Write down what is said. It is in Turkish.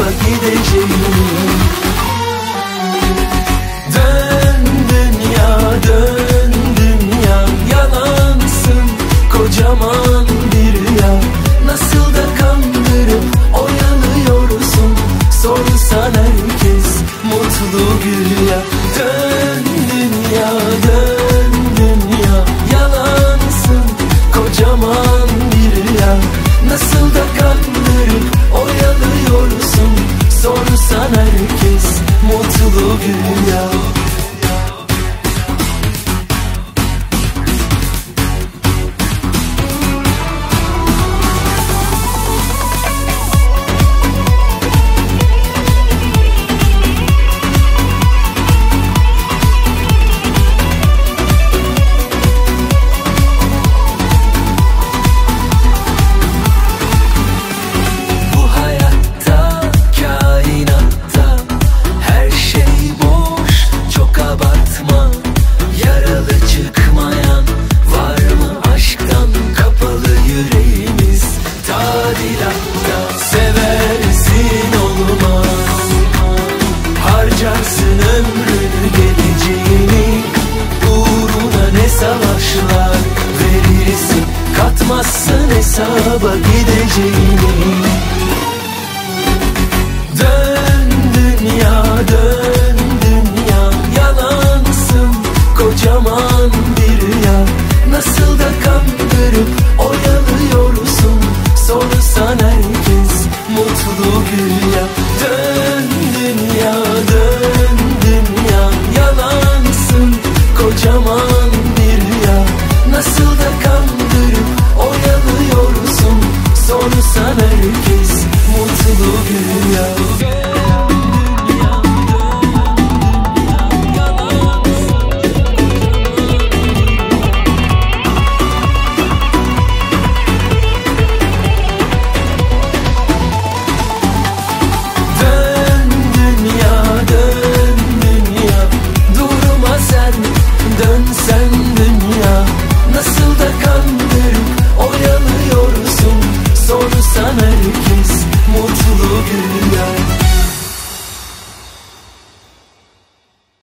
hesaba gideceğim mutlu katmazsın hesaba gideceğini. Baksana herkes mutlu güller